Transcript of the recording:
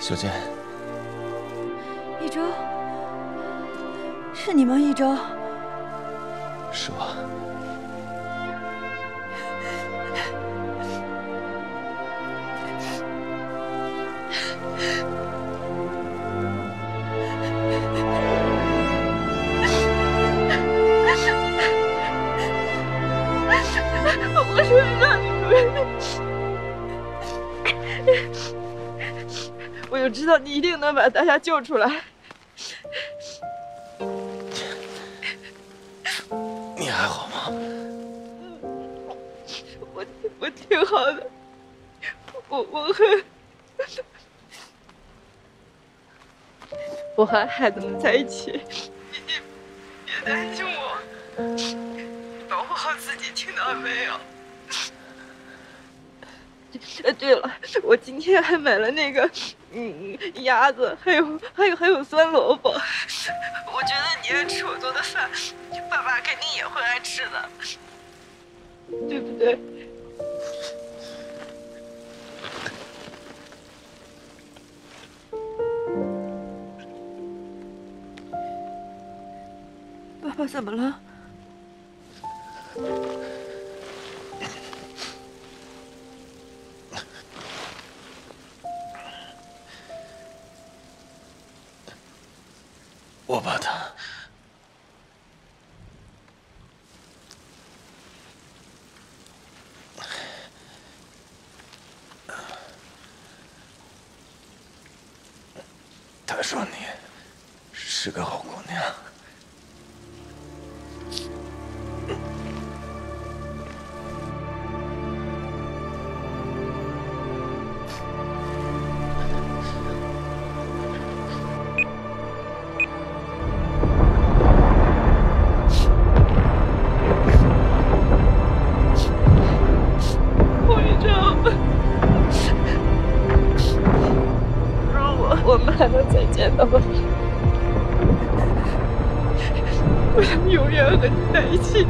小健，一周，是你吗？一周，是我。我说让你们，我就知道你一定能把大家救出来。你还好吗？我我挺好的，我我和，我和孩子们在一起，你别担心我，保护好自己，听到没有？呃，对了，我今天还买了那个，嗯，鸭子，还有还有还有酸萝卜。我觉得你爱吃我做的饭，爸爸肯定也会爱吃的，对不对？爸爸怎么了？我把他他说你是个好姑娘。还能再见到，我想永远和你在一起。